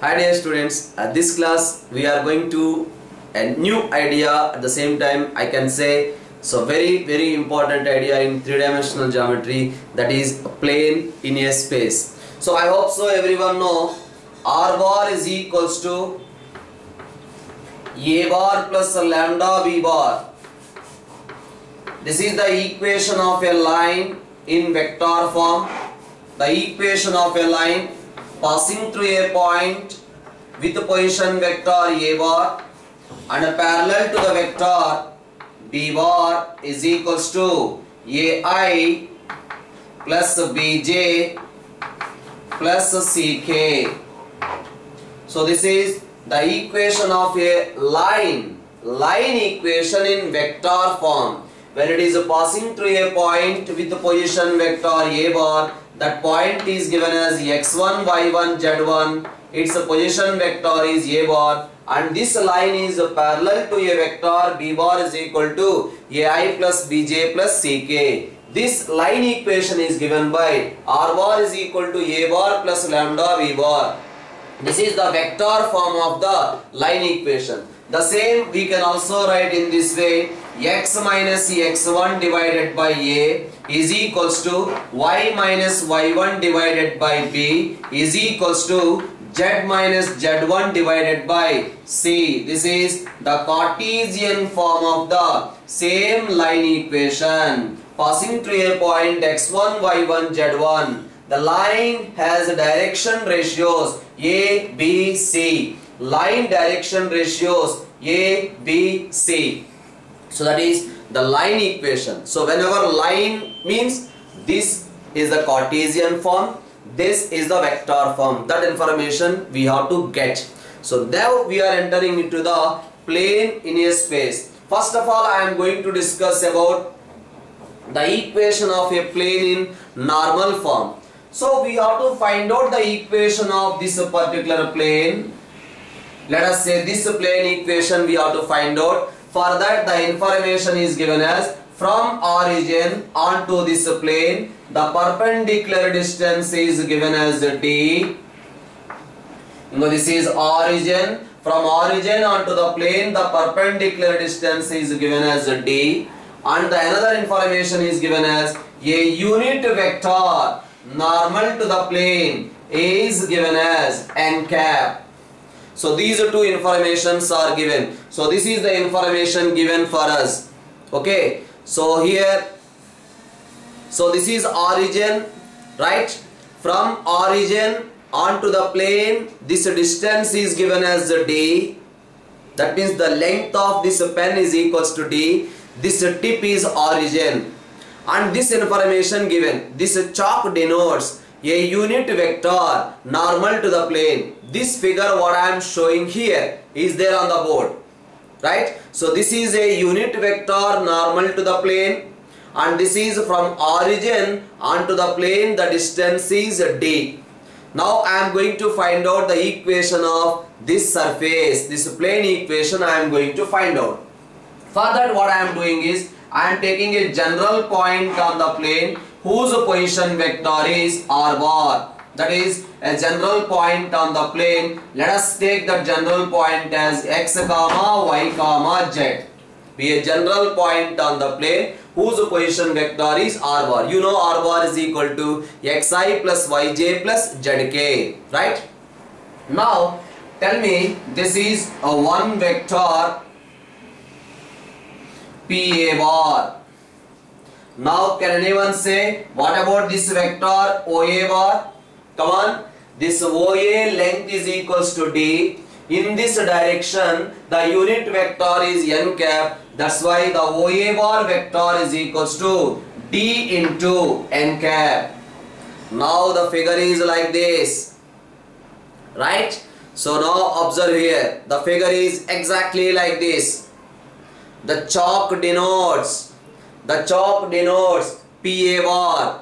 Hi dear students, at this class we are going to a new idea at the same time I can say so very very important idea in three-dimensional geometry that is a plane in a space. So I hope so everyone know R bar is equals to A bar plus lambda B bar. This is the equation of a line in vector form. The equation of a line passing through a point with the position vector a bar and parallel to the vector b bar is equals to ai plus bj plus ck. So this is the equation of a line, line equation in vector form. When it is passing through a point with the position vector a bar that point is given as x1 y1 z1 its position vector is a bar and this line is parallel to a vector. B bar is equal to ai plus bj plus ck this line equation is given by r bar is equal to a bar plus lambda b bar. This is the vector form of the line equation. The same we can also write in this way. X minus x1 divided by a is equals to y minus y1 divided by b is equals to z minus z1 divided by c. This is the Cartesian form of the same line equation passing through a point x1 y1 z1. The line has direction ratios a, b, c. Line direction ratios a, b, c. So that is the line equation. So whenever line means this is the Cartesian form, this is the vector form. That information we have to get. So now we are entering into the plane in a space. First of all I am going to discuss about the equation of a plane in normal form. So we have to find out the equation of this particular plane. Let us say this plane equation we have to find out. For that the information is given as from origin onto this plane the perpendicular distance is given as d. Now this is origin. From origin onto the plane the perpendicular distance is given as d and the another information is given as a unit vector normal to the plane is given as n cap so these two informations are given. So this is the information given for us. Okay. So here, so this is origin, right? From origin onto the plane, this distance is given as d. That means the length of this pen is equals to d. This tip is origin. And this information given, this chalk denotes a unit vector normal to the plane. This figure what I am showing here is there on the board. Right? So this is a unit vector normal to the plane and this is from origin onto the plane the distance is d. Now I am going to find out the equation of this surface, this plane equation I am going to find out. For that what I am doing is I am taking a general point on the plane whose position vector is r bar. That is a general point on the plane. Let us take the general point as x comma y comma z. Be a general point on the plane whose position vector is r bar. You know r bar is equal to xi plus yj plus zk. Right? Now tell me this is a one vector pa bar now can anyone say what about this vector OA bar? Come on. This OA length is equals to D. In this direction the unit vector is n cap. That's why the OA bar vector is equals to D into n cap. Now the figure is like this. Right? So now observe here. The figure is exactly like this. The chalk denotes the chalk denotes PA bar.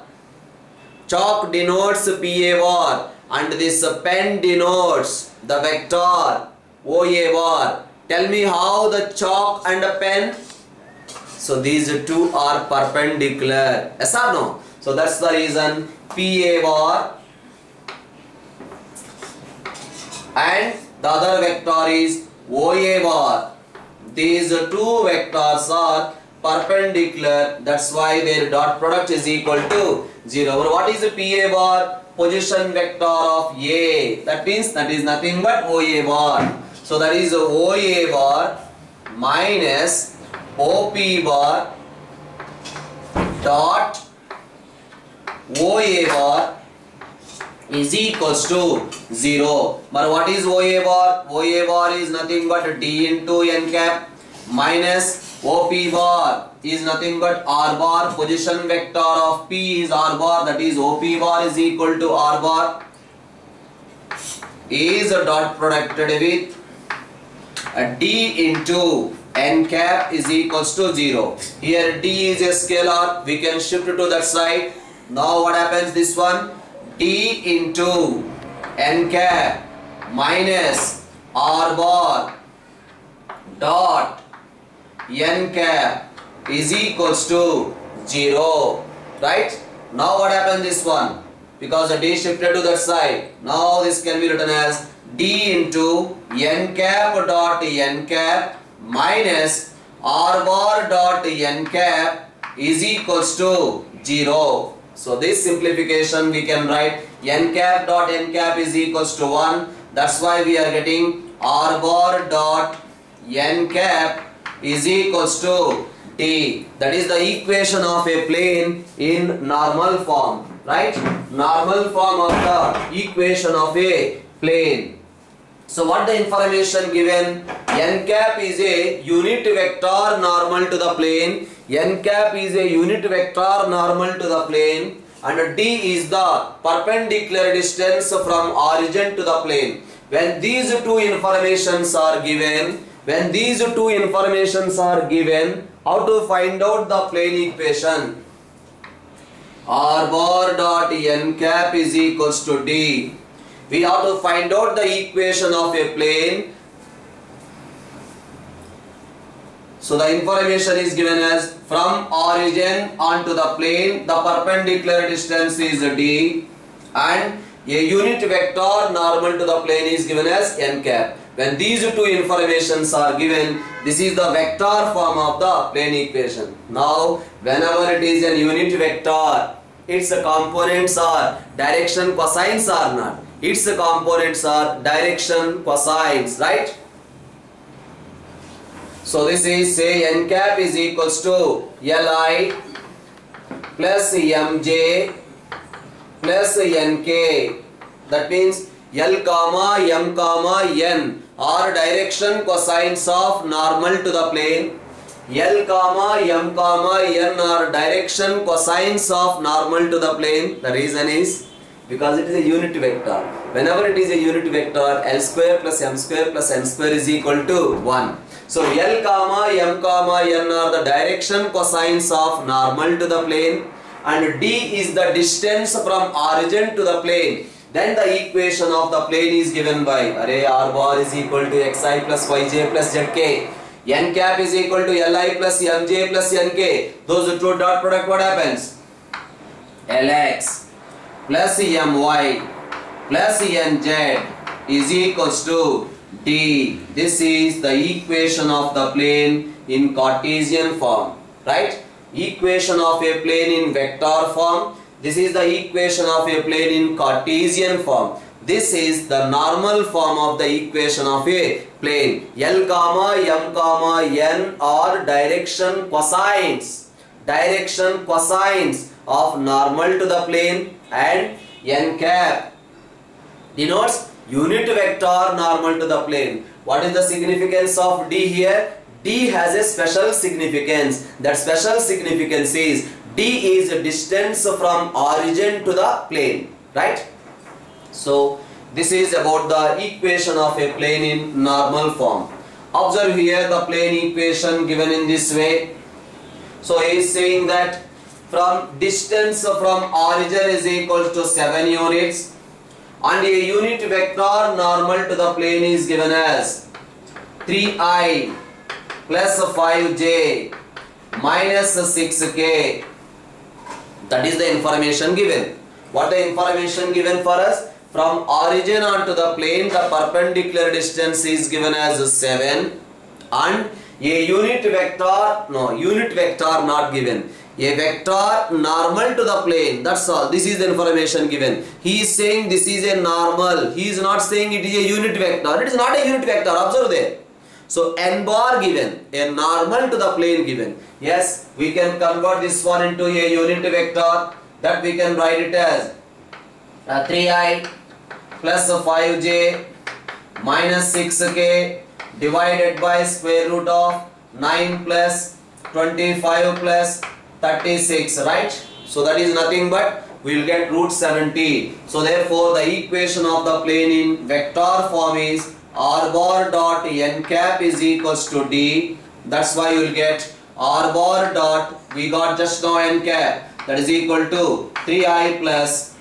Chalk denotes PA bar and this pen denotes the vector OA bar. Tell me how the chalk and the pen. So these two are perpendicular. Yes or no? So that's the reason PA bar and the other vector is OA bar. These two vectors are perpendicular that's why their dot product is equal to 0. What is the PA bar? Position vector of A. That means that is nothing but OA bar. So that is OA bar minus OP bar dot OA bar is equals to 0. But what is OA bar? OA bar is nothing but D into N cap minus OP bar is nothing but R bar. Position vector of P is R bar that is OP bar is equal to R bar is a dot producted with a D into N cap is equals to 0. Here D is a scalar. We can shift to that side. Now what happens this one? D into N cap minus R bar dot N cap is equals to 0. Right? Now what happens this one? Because the D shifted to that side. Now this can be written as D into N cap dot N cap minus R bar dot N cap is equals to 0. So this simplification we can write n cap dot n cap is equals to 1. That's why we are getting r bar dot n cap is equals to t. That is the equation of a plane in normal form. Right? Normal form of the equation of a plane. So what the information given? n cap is a unit vector normal to the plane. n cap is a unit vector normal to the plane and d is the perpendicular distance from origin to the plane. When these two informations are given, when these two informations are given, how to find out the plane equation? r bar dot n cap is equals to d we have to find out the equation of a plane. So the information is given as from origin onto the plane the perpendicular distance is d and a unit vector normal to the plane is given as n cap. When these two informations are given, this is the vector form of the plane equation. Now, whenever it is a unit vector, its components are direction cosines are not. Its components are direction cosines right? So this is say n cap is equals to li plus mj plus nk that means l comma m comma n are direction cosines of normal to the plane L comma M comma N are direction cosines of normal to the plane. The reason is because it is a unit vector. Whenever it is a unit vector, L square plus M square plus N square is equal to 1. So L comma M comma N are the direction cosines of normal to the plane and D is the distance from origin to the plane. Then the equation of the plane is given by array R bar is equal to xi plus yj plus zk n cap is equal to li plus mj plus nk. Those two dot product what happens? lx plus my plus nz is equals to d. This is the equation of the plane in Cartesian form. Right? Equation of a plane in vector form. This is the equation of a plane in Cartesian form. This is the normal form of the equation of a plane. L comma M comma N are direction cosines. Direction cosines of normal to the plane and N cap denotes unit vector normal to the plane. What is the significance of D here? D has a special significance. That special significance is D is the distance from origin to the plane. Right? So this is about the equation of a plane in normal form. Observe here the plane equation given in this way. So he is saying that from distance from origin is equal to 7 units and a unit vector normal to the plane is given as 3i plus 5j minus 6k that is the information given. What the information given for us? from origin onto the plane the perpendicular distance is given as 7 and a unit vector no unit vector not given a vector normal to the plane that's all this is the information given he is saying this is a normal he is not saying it is a unit vector it is not a unit vector observe there so n bar given a normal to the plane given. Yes we can convert this one into a unit vector that we can write it as uh, 3i plus 5j minus 6k divided by square root of 9 plus 25 plus 36 right? So that is nothing but we will get root 70 so therefore the equation of the plane in vector form is r bar dot n cap is equals to d that's why you will get r bar dot we got just now n cap that is equal to 3i plus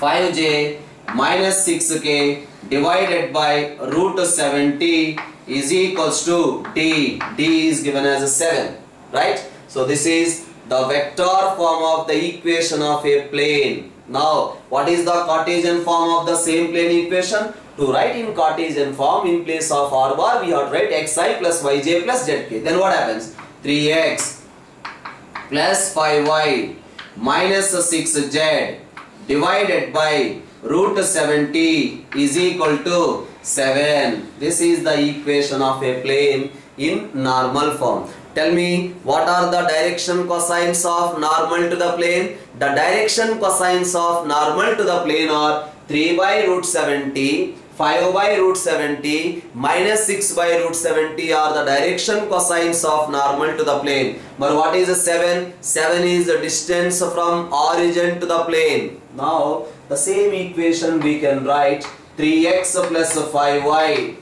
5j minus 6k divided by root 70 is equals to d. d is given as a 7. Right? So this is the vector form of the equation of a plane. Now, what is the Cartesian form of the same plane equation? To write in Cartesian form, in place of r bar, we have to write xi plus yj plus zk. Then what happens? 3x plus 5y minus 6z divided by root 70 is equal to 7. This is the equation of a plane in normal form. Tell me what are the direction cosines of normal to the plane? The direction cosines of normal to the plane are 3 by root 70, 5 by root 70, minus 6 by root 70 are the direction cosines of normal to the plane. But what is 7? 7 is the distance from origin to the plane. Now the same equation we can write 3x plus 5y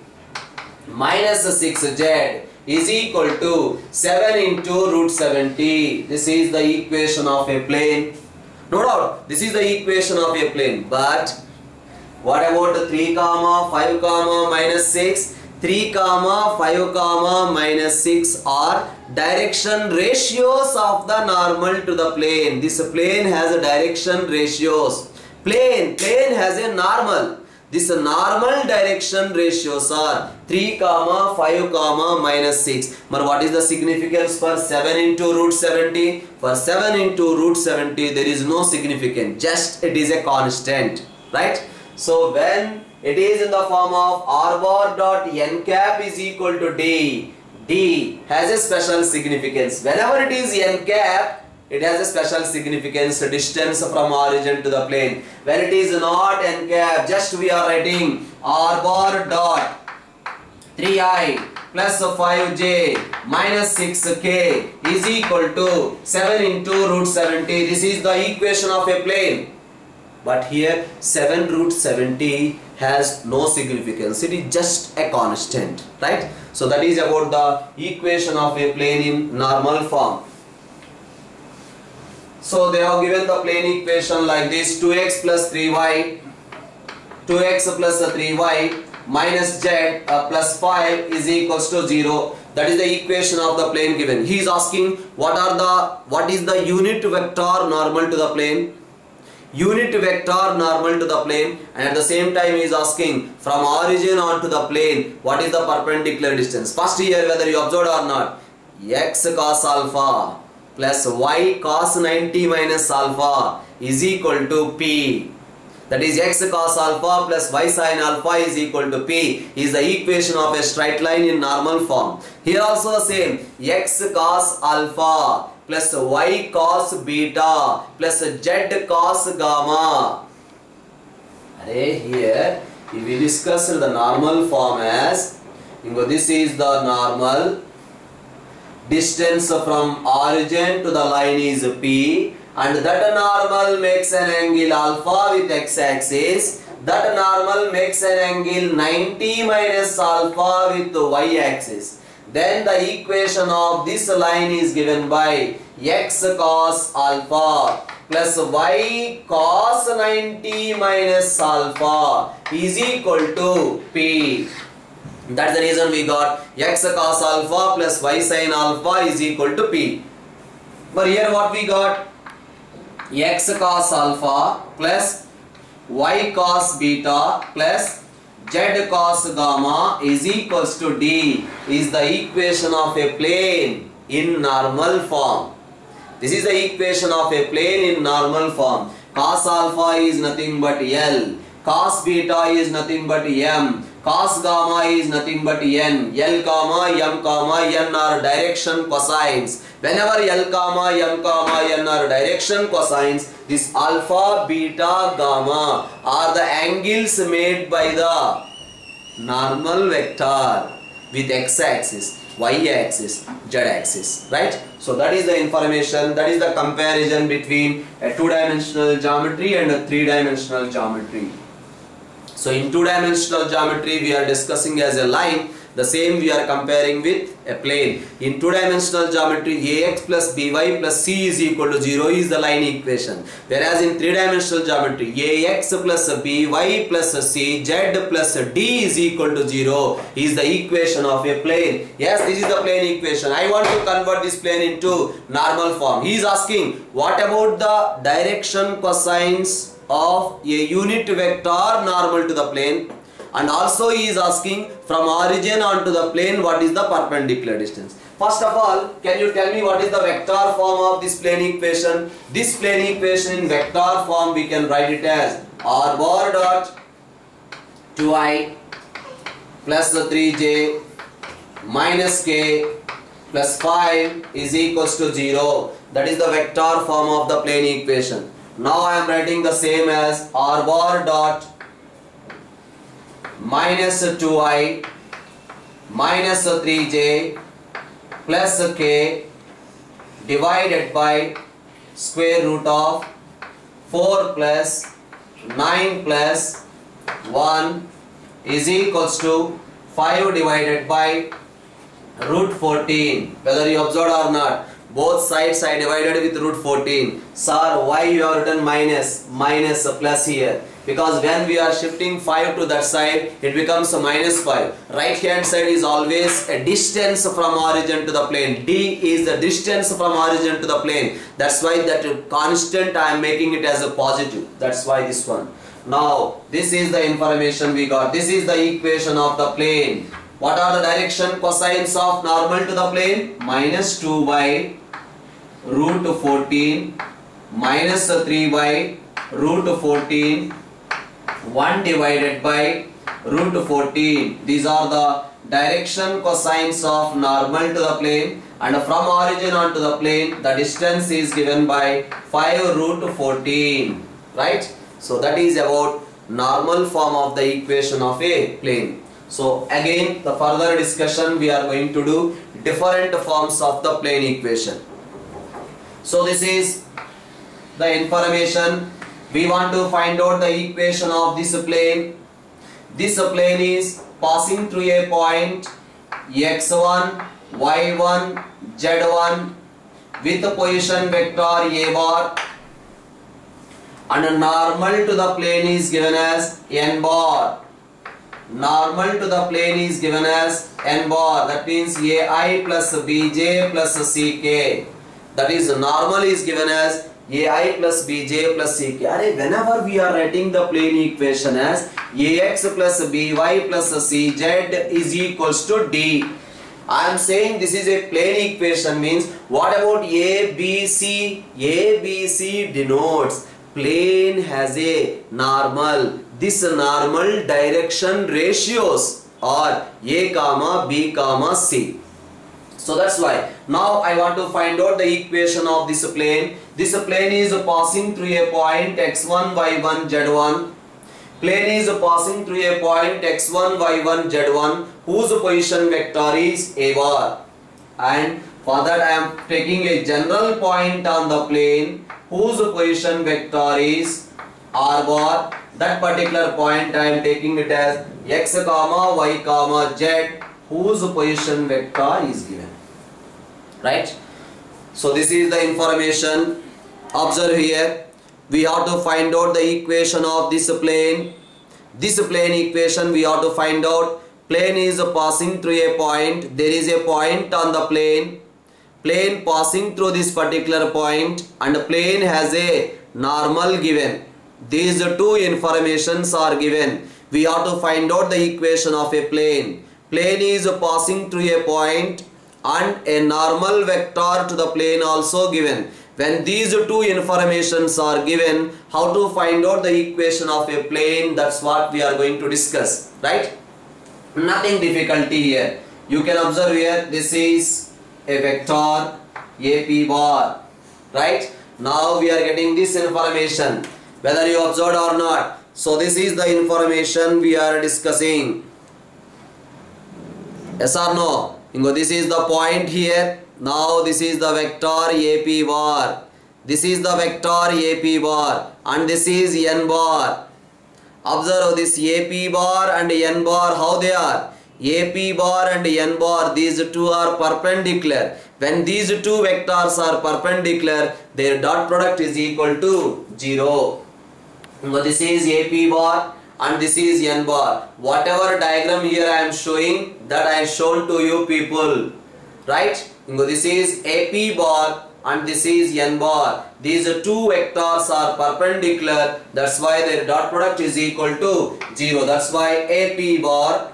minus 6z is equal to 7 into root 70. This is the equation of a plane. No doubt, this is the equation of a plane. But what about 3 comma 5 comma minus 6? 3 comma 5 comma minus 6 are direction ratios of the normal to the plane. This plane has a direction ratios. Plane, plane has a normal. This normal direction ratios are 3 comma 5 comma minus 6. But what is the significance for 7 into root 70? For 7 into root 70 there is no significance. Just it is a constant. Right? So when it is in the form of r bar dot n cap is equal to d. d has a special significance. Whenever it is n cap it has a special significance distance from origin to the plane when it is not n cap just we are writing r bar dot 3i plus 5j minus 6k is equal to 7 into root 70 this is the equation of a plane but here 7 root 70 has no significance. It is just a constant right? So that is about the equation of a plane in normal form. So they have given the plane equation like this 2x plus 3y 2x plus 3y minus z uh, plus 5 is equals to 0 that is the equation of the plane given. He is asking what are the what is the unit vector normal to the plane unit vector normal to the plane and at the same time he is asking from origin onto the plane what is the perpendicular distance first here whether you observed or not x cos alpha plus y cos 90 minus alpha is equal to p that is x cos alpha plus y sin alpha is equal to p is the equation of a straight line in normal form here also the same x cos alpha plus y cos beta plus z cos gamma. Array here if we discuss the normal form as you know, this is the normal distance from origin to the line is p and that normal makes an angle alpha with x-axis that normal makes an angle 90 minus alpha with y-axis then the equation of this line is given by x cos alpha plus y cos 90 minus alpha is equal to p. That's the reason we got x cos alpha plus y sin alpha is equal to p. But here what we got? X cos alpha plus y cos beta plus z cos gamma is equals to d is the equation of a plane in normal form. This is the equation of a plane in normal form. Cos alpha is nothing but L. Cos beta is nothing but M. Cos gamma is nothing but N. L comma M comma N are direction cosines. Whenever L comma M comma N are direction cosines, this alpha, beta, gamma are the angles made by the normal vector with x-axis, y-axis, z-axis, right? So that is the information, that is the comparison between a two-dimensional geometry and a three-dimensional geometry. So in two-dimensional geometry we are discussing as a line the same we are comparing with a plane. In two-dimensional geometry, ax plus by plus c is equal to 0 is the line equation. Whereas in three-dimensional geometry, ax plus by plus c, z plus d is equal to 0 is the equation of a plane. Yes, this is the plane equation. I want to convert this plane into normal form. He is asking, what about the direction cosines of a unit vector normal to the plane? And also he is asking from origin onto the plane what is the perpendicular distance. First of all, can you tell me what is the vector form of this plane equation? This plane equation in vector form we can write it as r bar dot 2i plus the 3j minus k plus 5 is equals to 0. That is the vector form of the plane equation. Now I am writing the same as r bar dot minus 2i minus 3j plus k divided by square root of 4 plus 9 plus 1 is equals to 5 divided by root 14 whether you observed or not both sides I divided with root 14 sir why you have written minus minus plus here because when we are shifting 5 to that side it becomes a minus 5 right hand side is always a distance from origin to the plane. D is the distance from origin to the plane. That's why that constant I am making it as a positive. That's why this one. Now this is the information we got. This is the equation of the plane. What are the direction cosines of normal to the plane? Minus 2 by root 14 minus 3 by root 14 1 divided by root 14. These are the direction cosines of normal to the plane and from origin onto the plane the distance is given by 5 root 14 right? So that is about normal form of the equation of a plane. So again the further discussion we are going to do different forms of the plane equation. So this is the information we want to find out the equation of this plane. This plane is passing through a point x1, y1, z1 with position vector a bar and normal to the plane is given as n bar. Normal to the plane is given as n bar that means ai plus bj plus ck that is normal is given as ai plus bj plus ck. Are whenever we are writing the plane equation as ax plus by plus cz is equals to d. I am saying this is a plane equation means what about a b c? a b c denotes plane has a normal. This normal direction ratios are a comma b comma c. So that's why now I want to find out the equation of this plane this plane is passing through a point x1, y1, z1. Plane is passing through a point x1, y1, z1 whose position vector is a bar. And for that I am taking a general point on the plane whose position vector is r bar. That particular point I am taking it as x comma y comma z whose position vector is given. Right? So this is the information. Observe here. We have to find out the equation of this plane this plane equation we have to find out. Plane is passing through a point. There is a point on the plane. Plane passing through this particular point and plane has a normal given. These two informations are given. We have to find out the equation of a plane. Plane is passing through a point and a normal vector to the plane also given. When these two informations are given how to find out the equation of a plane that's what we are going to discuss right? Nothing difficulty here. You can observe here this is a vector ap bar right? Now we are getting this information whether you observed or not. So this is the information we are discussing. Yes or no Ingo, this is the point here. Now this is the vector ap bar. This is the vector ap bar and this is n bar. Observe this ap bar and n bar how they are? Ap bar and n bar these two are perpendicular. When these two vectors are perpendicular their dot product is equal to 0 now this is ap bar and this is n bar whatever diagram here i am showing that i shown to you people. Right? This is ap bar and this is n bar these two vectors are perpendicular. That's why their dot product is equal to 0 that's why ap bar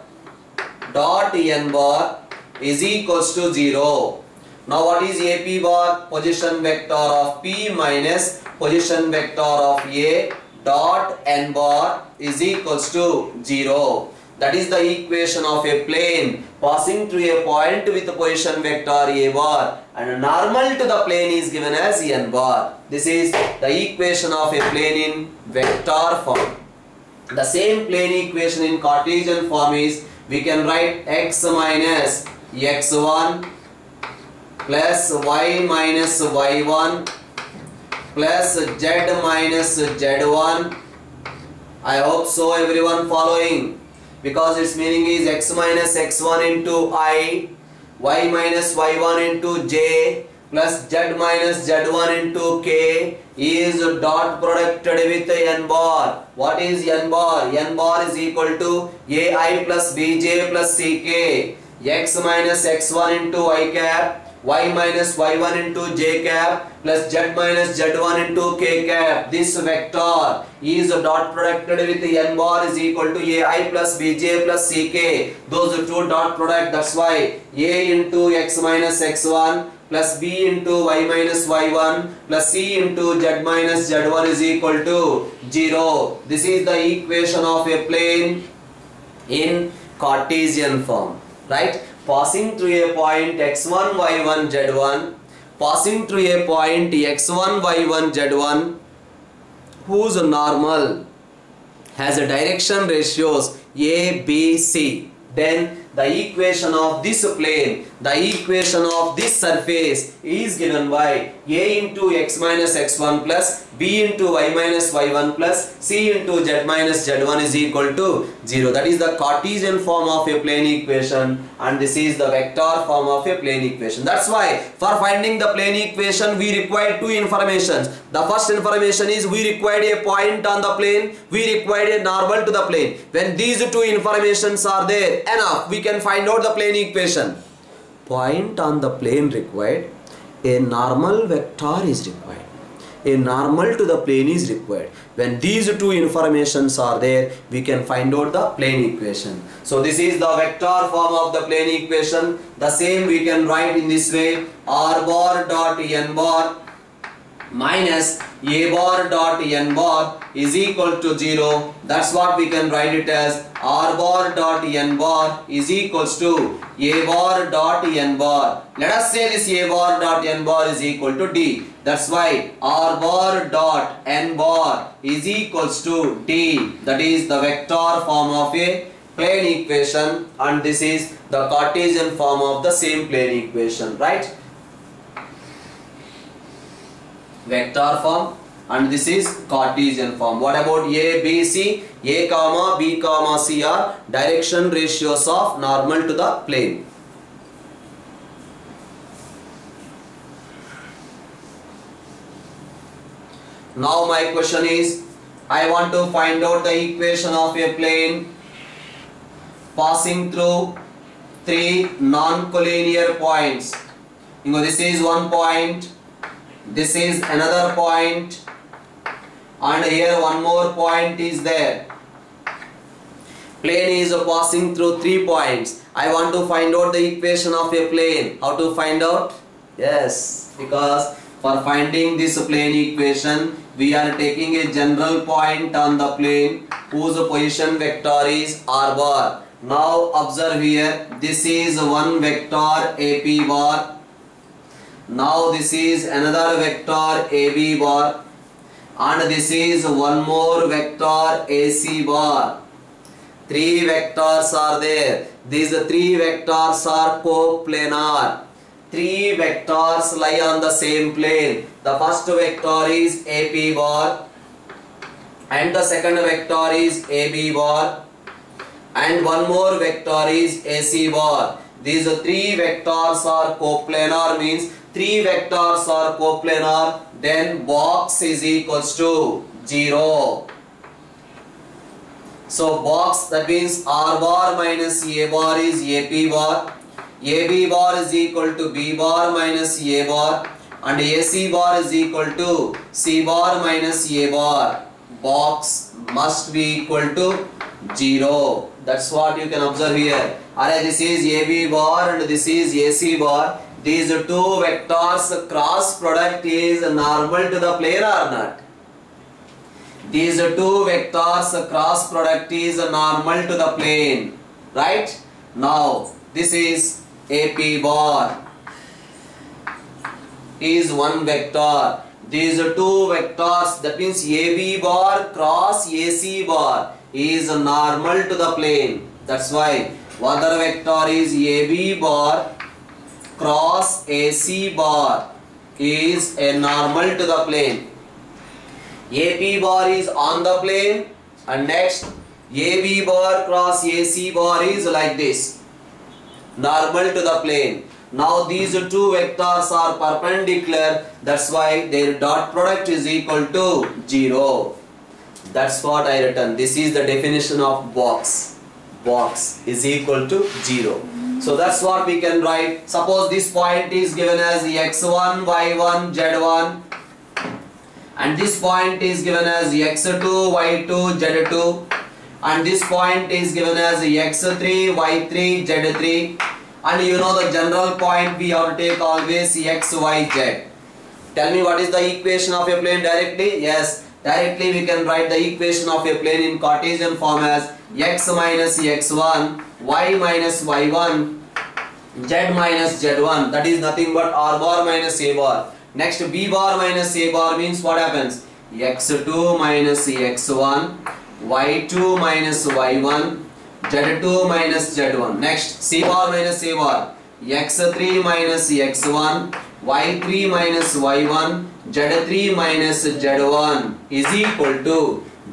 dot n bar is equals to 0 now what is ap bar? Position vector of p minus position vector of a dot n bar is equals to 0 that is the equation of a plane passing through a point with the position vector a bar and a normal to the plane is given as n bar. This is the equation of a plane in vector form. The same plane equation in Cartesian form is we can write x minus x1 plus y minus y1 plus z minus z1 I hope so everyone following because its meaning is x minus x1 into i y minus y1 into j plus z minus z1 into k is dot producted with n bar. What is n bar? n bar is equal to ai plus bj plus ck x minus x1 into i cap y minus y1 into j cap plus z minus z1 into k cap. This vector is a dot producted with n bar is equal to ai plus bj plus ck. Those two dot product that's why a into x minus x1 plus b into y minus y1 plus c into z minus z1 is equal to 0. This is the equation of a plane in Cartesian form, right? Passing through a point x1, y1, z1, passing through a point x1, y1, z1, whose normal has a direction ratios a, b, c. Then the equation of this plane, the equation of this surface is given by a into x minus x1 plus b into y minus y1 plus c into z minus z1 is equal to 0. That is the Cartesian form of a plane equation and this is the vector form of a plane equation. That's why for finding the plane equation we require two informations. The first information is we required a point on the plane, we required a normal to the plane. When these two informations are there enough, we can find out the plane equation. Point on the plane required, a normal vector is required. A normal to the plane is required. When these two informations are there, we can find out the plane equation. So this is the vector form of the plane equation. The same we can write in this way. R bar dot n bar minus a bar dot n bar is equal to 0 that's what we can write it as. R bar dot n bar is equals to a bar dot n bar. Let us say this a bar dot n bar is equal to d. That's why r bar dot n bar is equals to d. That is the vector form of a plane equation. And this is the Cartesian form of the same plane equation right vector form and this is Cartesian form. What about A, B, C? A comma B comma C are direction ratios of normal to the plane. Now my question is I want to find out the equation of a plane passing through three non-collinear points. You know this is one point this is another point. And here one more point is there. Plane is passing through three points. I want to find out the equation of a plane. How to find out? Yes. Because for finding this plane equation we are taking a general point on the plane whose position vector is r bar now observe here this is one vector ap bar now this is another vector ab bar and this is one more vector AC bar. Three vectors are there. These three vectors are coplanar. Three vectors lie on the same plane. The first vector is AP bar and the second vector is AB bar and one more vector is AC bar. These three vectors are coplanar means three vectors are coplanar then box is equals to 0. So box that means R bar minus A bar is AP bar. AB bar is equal to B bar minus A bar and AC bar is equal to C bar minus A bar. Box must be equal to 0. That's what you can observe here. Alright, this is AB bar and this is AC bar. These two vectors cross product is normal to the plane or not? These two vectors cross product is normal to the plane. Right? Now, this is AP bar is one vector. These two vectors that means AB bar cross AC bar is normal to the plane. That's why other vector is AB bar cross AC bar is a normal to the plane. AP bar is on the plane and next AB bar cross AC bar is like this. Normal to the plane. Now these two vectors are perpendicular. That's why their dot product is equal to 0. That's what I written. This is the definition of box. Box is equal to 0. So that's what we can write. Suppose this point is given as x1, y1, z1 and this point is given as x2, y2, z2 and this point is given as x3, y3, z3 and you know the general point we have to take always x, y, z. Tell me what is the equation of a plane directly? Yes, directly we can write the equation of a plane in Cartesian form as x minus x1 y minus y1 z minus z1 that is nothing but r bar minus a bar. Next b bar minus a bar means what happens? x2 minus x1 y2 minus y1 z2 minus z1 next c bar minus a bar. x3 minus x1 y3 minus y1 z3 minus z1 is equal to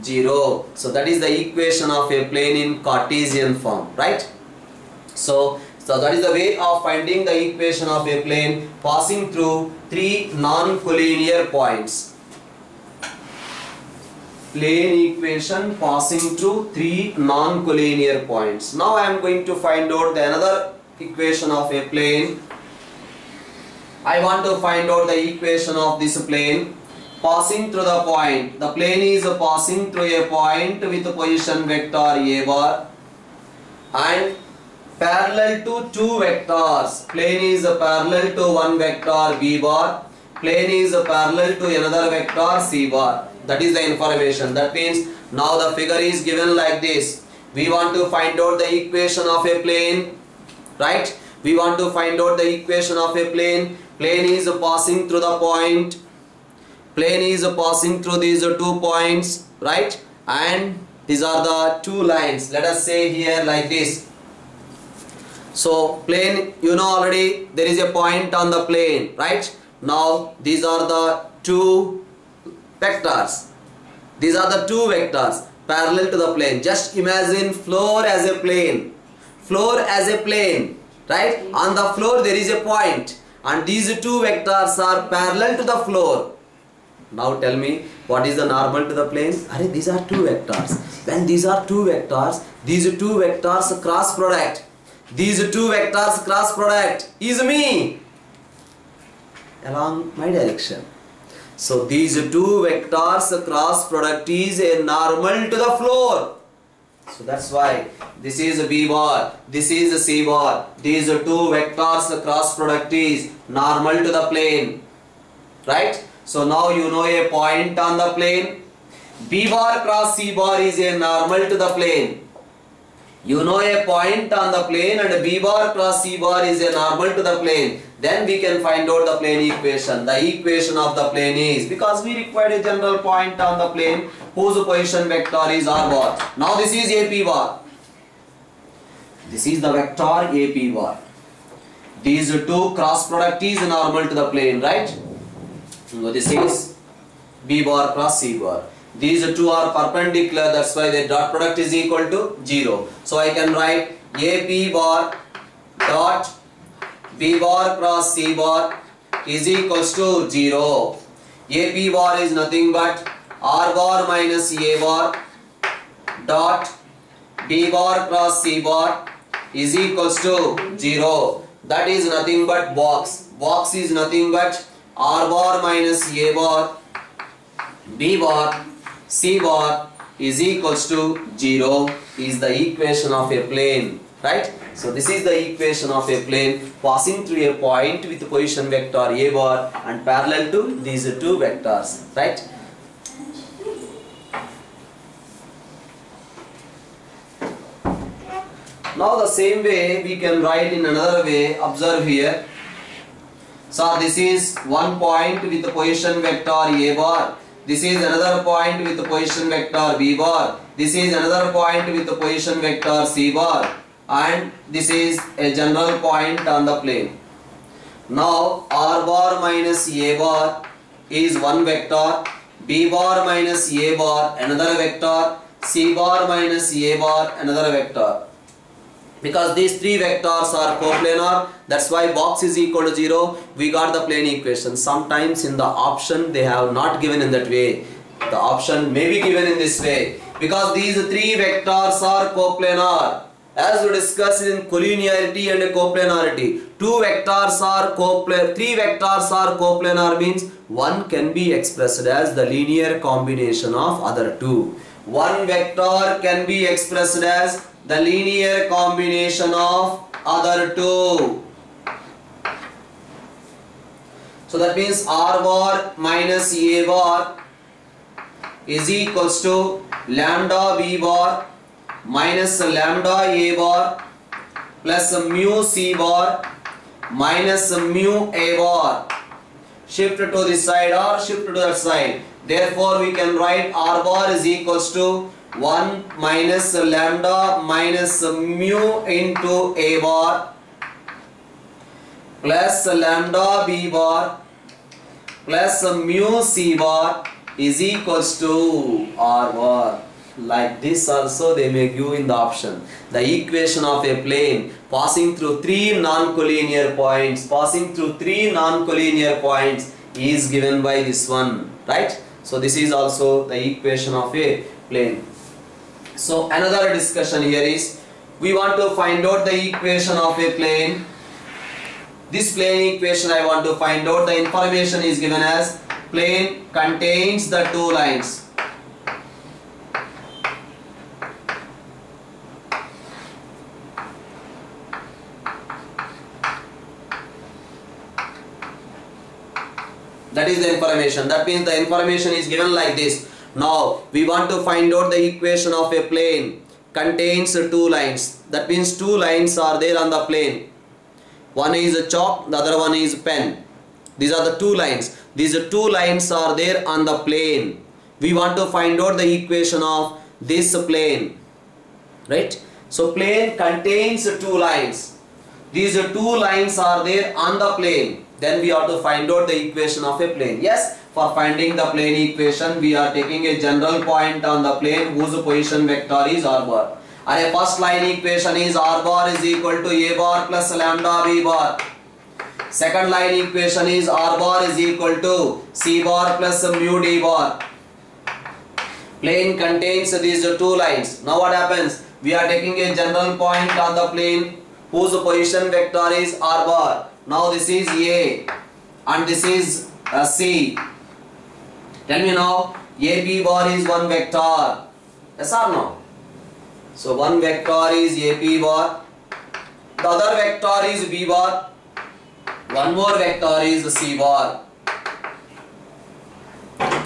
0 so that is the equation of a plane in Cartesian form right? So so that is the way of finding the equation of a plane passing through three non-collinear points. Plane equation passing through three non-collinear points. Now I am going to find out the another equation of a plane I want to find out the equation of this plane passing through the point. The plane is passing through a point with position vector a bar and parallel to two vectors. Plane is parallel to one vector b bar. Plane is parallel to another vector c bar. That is the information. That means now the figure is given like this. We want to find out the equation of a plane. Right? We want to find out the equation of a plane. Plane is passing through the point. Plane is passing through these two points right? And these are the two lines. Let us say here like this. So plane you know already there is a point on the plane right? Now these are the two vectors. These are the two vectors parallel to the plane. Just imagine floor as a plane. Floor as a plane right? On the floor there is a point and these two vectors are parallel to the floor now tell me what is the normal to the plane? Are these are two vectors. When these are two vectors, these two vectors cross product. These two vectors cross product is me along my direction. So these two vectors cross product is a normal to the floor. So that's why this is a B bar, this is a C bar. These two vectors the cross product is normal to the plane. Right? So now you know a point on the plane. B bar cross C bar is a normal to the plane. You know a point on the plane and B bar cross C bar is a normal to the plane. Then we can find out the plane equation. The equation of the plane is, because we required a general point on the plane whose position vector is R bar. Now this is AP bar. This is the vector AP bar. These two cross product is normal to the plane, right? So this is B bar cross C bar. These two are perpendicular, that's why the dot product is equal to 0. So I can write AP bar dot B bar cross C bar is equals to 0. AP bar is nothing but R bar minus A bar dot B bar cross C bar is equals to 0. That is nothing but box. Box is nothing but R bar minus A bar B bar C bar is equals to 0 is the equation of a plane right? So this is the equation of a plane passing through a point with the position vector a bar and parallel to these two vectors right? Now the same way we can write in another way observe here. So this is one point with the position vector a bar this is another point with position vector b bar. This is another point with position vector c bar. And this is a general point on the plane. Now r bar minus a bar is one vector. b bar minus a bar another vector. c bar minus a bar another vector because these three vectors are coplanar that's why box is equal to 0 we got the plane equation. Sometimes in the option they have not given in that way. The option may be given in this way. Because these three vectors are coplanar. As we discussed in collinearity and coplanarity two vectors are coplanar three vectors are coplanar means one can be expressed as the linear combination of other two. One vector can be expressed as the linear combination of other two. So that means R bar minus A bar is equals to lambda B bar minus lambda A bar plus mu C bar minus mu A bar. Shift to this side or shift to that side. Therefore we can write R bar is equals to 1 minus lambda minus mu into A bar plus lambda B bar plus mu C bar is equals to R bar. Like this also they may give in the option. The equation of a plane passing through three non-collinear points, passing through three non-collinear points is given by this one, right? So this is also the equation of a plane. So another discussion here is we want to find out the equation of a plane. This plane equation I want to find out the information is given as plane contains the two lines. That is the information. That means the information is given like this. Now we want to find out the equation of a plane contains two lines. That means two lines are there on the plane. One is a chalk, the other one is a pen. These are the two lines. These two lines are there on the plane. We want to find out the equation of this plane. Right? So plane contains two lines. These two lines are there on the plane. Then we have to find out the equation of a plane. Yes, for finding the plane equation, we are taking a general point on the plane whose position vector is r bar. And a first line equation is r bar is equal to a bar plus lambda b bar. Second line equation is r bar is equal to c bar plus mu d bar. Plane contains these two lines. Now what happens? We are taking a general point on the plane whose position vector is r bar. Now this is a and this is a c Tell me now, AB bar is one vector. Yes or no? So one vector is AP bar. The other vector is B bar. One more vector is C bar.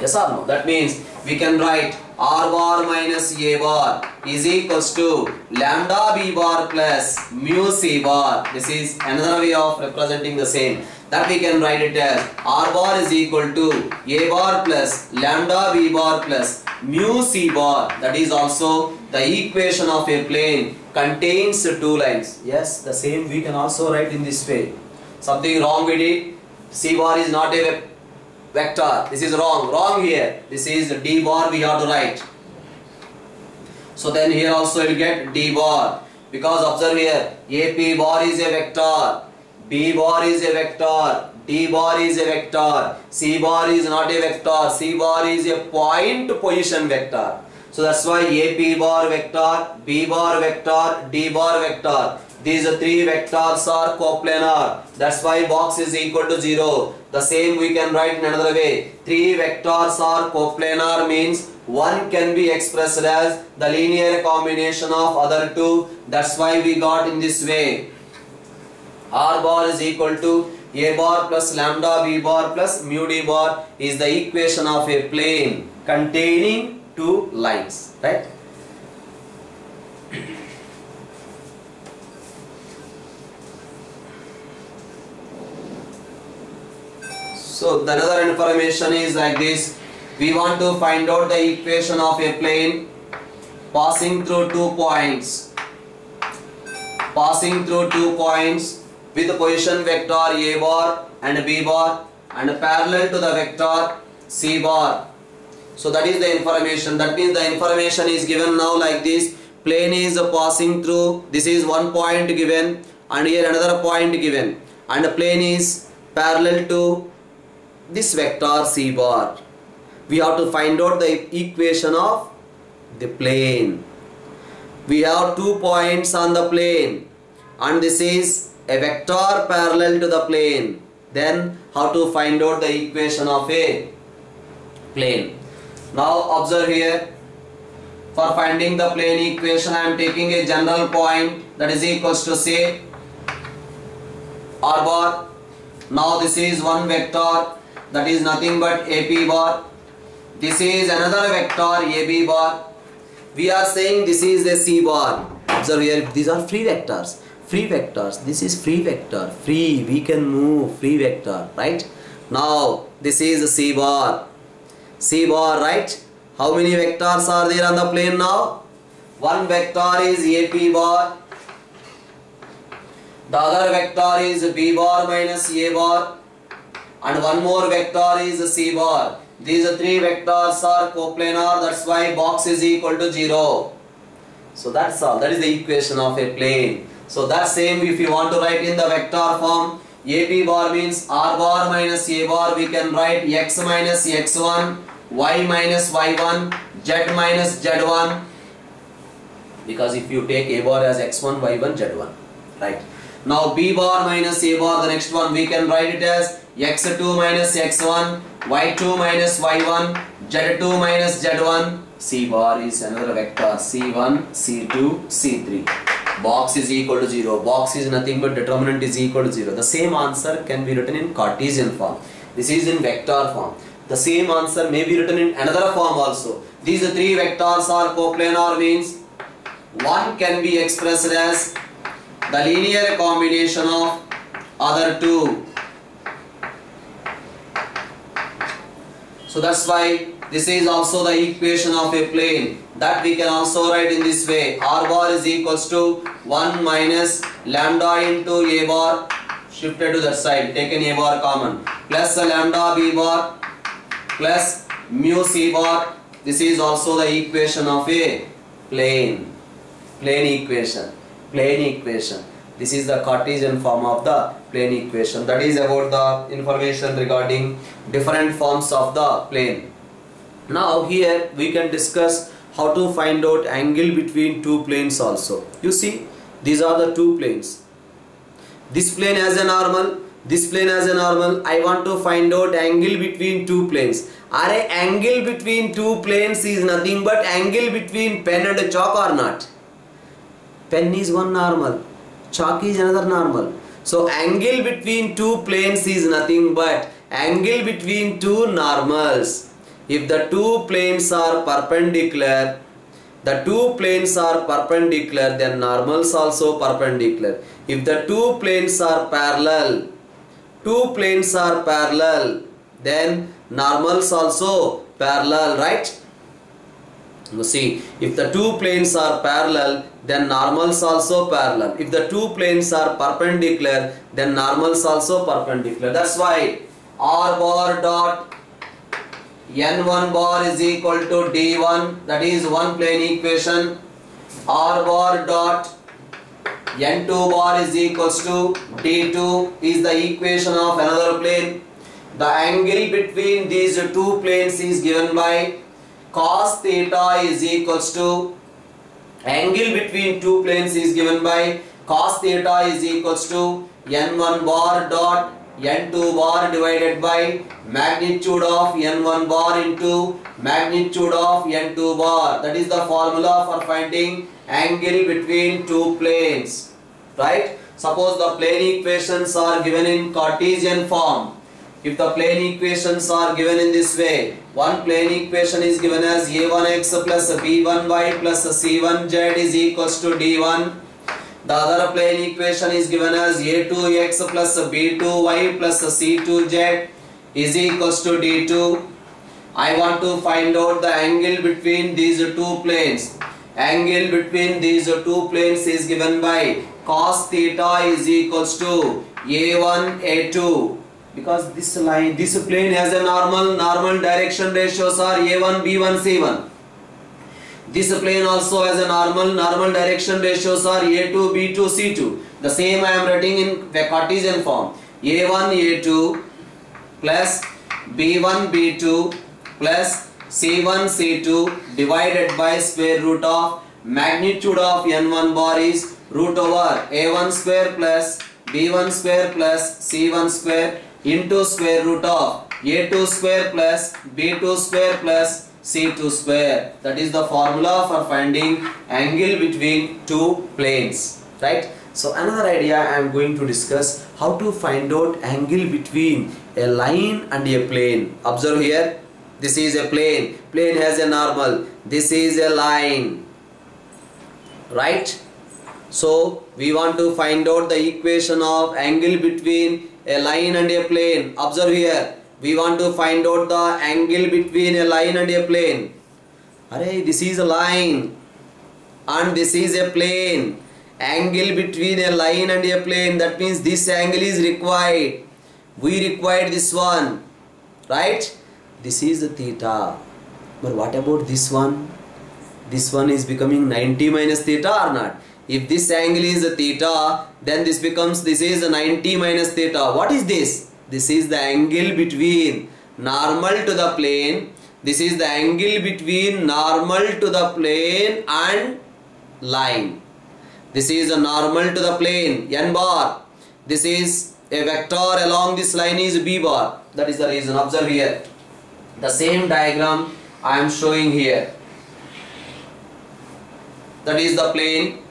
Yes or no? That means we can write R bar minus A bar is equals to lambda B bar plus mu C bar. This is another way of representing the same. That we can write it as R bar is equal to A bar plus lambda B bar plus mu C bar. That is also the equation of a plane contains two lines. Yes, the same we can also write in this way. Something wrong with it. C bar is not a vector. This is wrong. Wrong here. This is D bar we have to write. So then here also you get D bar. Because observe here, AP bar is a vector. B bar is a vector. D bar is a vector. C bar is not a vector. C bar is a point position vector. So that's why AP bar vector, B bar vector, D bar vector. These three vectors are coplanar. That's why box is equal to 0. The same we can write in another way. Three vectors are coplanar means one can be expressed as the linear combination of other two. That's why we got in this way. R bar is equal to A bar plus lambda B bar plus mu D bar is the equation of a plane containing two lines. Right? So the another information is like this. We want to find out the equation of a plane passing through two points. Passing through two points with the position vector A bar and B bar and parallel to the vector C bar. So that is the information. That means the information is given now like this. Plane is passing through. This is one point given and here another point given. And plane is parallel to this vector C bar. We have to find out the equation of the plane. We have two points on the plane and this is a vector parallel to the plane. Then how to find out the equation of a plane. Now observe here. For finding the plane equation I am taking a general point that is equals to say R bar. Now this is one vector that is nothing but AP bar. This is another vector AB bar. We are saying this is a C bar. Observe here, these are free vectors. Free vectors. This is free vector. Free. We can move. Free vector. Right? Now this is a C bar. C bar. Right? How many vectors are there on the plane now? One vector is AP bar. The other vector is B bar minus A bar and one more vector is C bar. These three vectors are coplanar that's why box is equal to 0. So that's all. That is the equation of a plane. So that same if you want to write in the vector form AP bar means R bar minus A bar we can write X minus X1 Y minus Y1 Z minus Z1 because if you take A bar as X1 Y1 Z1 right now B bar minus A bar the next one we can write it as X2 minus X1 Y2 minus Y1 Z2 minus Z1 C bar is another vector C1 C2 C3 box is equal to 0 box is nothing but determinant is equal to 0 the same answer can be written in Cartesian form. This is in vector form. The same answer may be written in another form also. These three vectors are coplanar means one can be expressed as the linear combination of other two so that's why this is also the equation of a plane that we can also write in this way. R bar is equals to 1 minus lambda into a bar shifted to that side taken a bar common plus lambda b bar plus mu c bar. This is also the equation of a plane plane equation plane equation this is the Cartesian form of the plane equation. That is about the information regarding different forms of the plane. Now here we can discuss how to find out angle between two planes also. You see these are the two planes. This plane has a normal this plane has a normal. I want to find out angle between two planes. Are angle between two planes is nothing but angle between pen and chalk or not? Pen is one normal chalk is another normal. So angle between two planes is nothing but angle between two normals. If the two planes are perpendicular the two planes are perpendicular then normals also perpendicular. If the two planes are parallel two planes are parallel then normals also parallel right you see if the two planes are parallel then normals also parallel. If the two planes are perpendicular then normals also perpendicular. That's why r bar dot n1 bar is equal to d1 that is one plane equation. R bar dot n2 bar is equals to d2 is the equation of another plane. The angle between these two planes is given by cos theta is equals to angle between two planes is given by cos theta is equals to n1 bar dot n2 bar divided by magnitude of n1 bar into magnitude of n2 bar. That is the formula for finding angle between two planes. Right? Suppose the plane equations are given in Cartesian form. If the plane equations are given in this way one plane equation is given as a1x plus b1y plus c1z is equals to d1 the other plane equation is given as a2x plus b2y plus c2z is equals to d2. I want to find out the angle between these two planes. Angle between these two planes is given by cos theta is equals to a1 a2 because this line this plane has a normal normal direction ratios are a1 b1 c1 this plane also has a normal, normal direction ratios are A2, B2, C2. The same I am writing in the Cartesian form. A1, A2 plus B1, B2 plus C1, C2 divided by square root of magnitude of N1 bar is root over A1 square plus B1 square plus C1 square into square root of A2 square plus B2 square plus C2 square. That is the formula for finding angle between two planes. Right? So another idea I am going to discuss how to find out angle between a line and a plane. Observe here. This is a plane. Plane has a normal. This is a line. Right? So we want to find out the equation of angle between a line and a plane. Observe here we want to find out the angle between a line and a plane. Array, this is a line and this is a plane. Angle between a line and a plane that means this angle is required. We required this one, right? This is the theta. But what about this one? This one is becoming 90 minus theta or not? If this angle is a theta, then this becomes, this is a 90 minus theta. What is this? This is the angle between normal to the plane. This is the angle between normal to the plane and line. This is a normal to the plane, n bar. This is a vector along this line is b bar. That is the reason. Observe here. The same diagram I am showing here. That is the plane.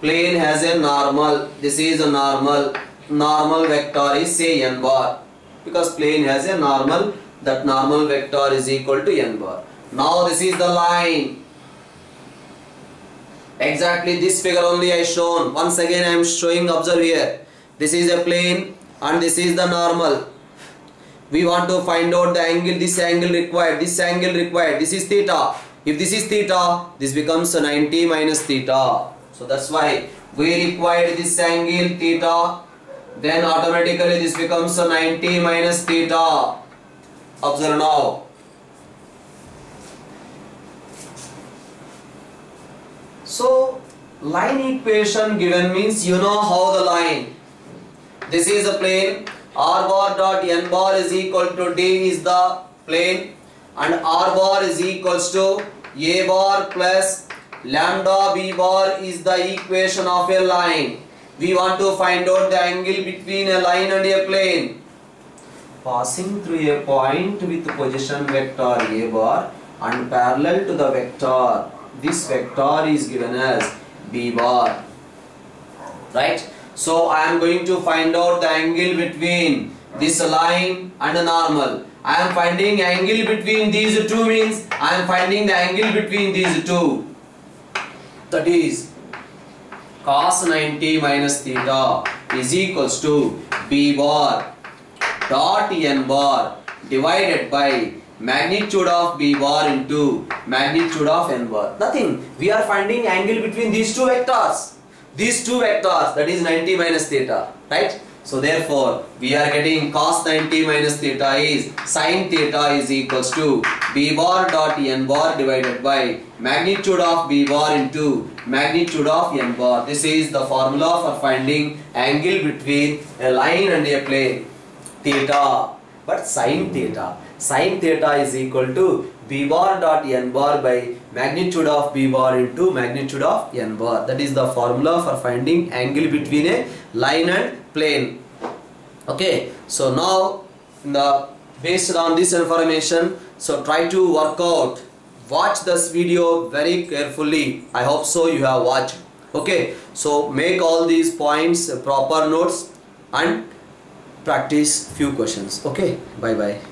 Plane has a normal. This is a normal normal vector is say n bar. Because plane has a normal that normal vector is equal to n bar. Now this is the line. Exactly this figure only I shown. Once again I am showing observe here. This is a plane and this is the normal. We want to find out the angle this angle required this angle required. This is theta. If this is theta this becomes 90 minus theta so that's why we required this angle theta then automatically this becomes a 90 minus theta. Observe now. So line equation given means you know how the line. This is a plane r bar dot n bar is equal to d is the plane and r bar is equals to a bar plus lambda b bar is the equation of a line we want to find out the angle between a line and a plane. Passing through a point with position vector a bar and parallel to the vector. This vector is given as b bar. Right? So I am going to find out the angle between this line and a normal. I am finding angle between these two means I am finding the angle between these two. That is cos 90 minus theta is equals to b bar dot n bar divided by magnitude of b bar into magnitude of n bar. Nothing. We are finding angle between these two vectors. These two vectors that is 90 minus theta. Right? So therefore we are getting cos 90 minus theta is sin theta is equals to b bar dot n bar divided by magnitude of b bar into magnitude of n bar. This is the formula for finding angle between a line and a plane theta but sin theta sin theta is equal to b bar dot n bar by magnitude of b bar into magnitude of n bar that is the formula for finding angle between a line and plane. Okay so now the based on this information so try to work out. Watch this video very carefully. I hope so you have watched. Okay so make all these points proper notes and practice few questions. Okay bye bye